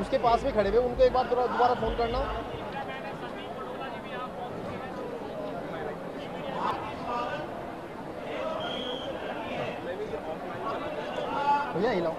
उसके पास में खड़े हुए उनको एक बार दोबारा फ़ोन करना। भैया हिलाओ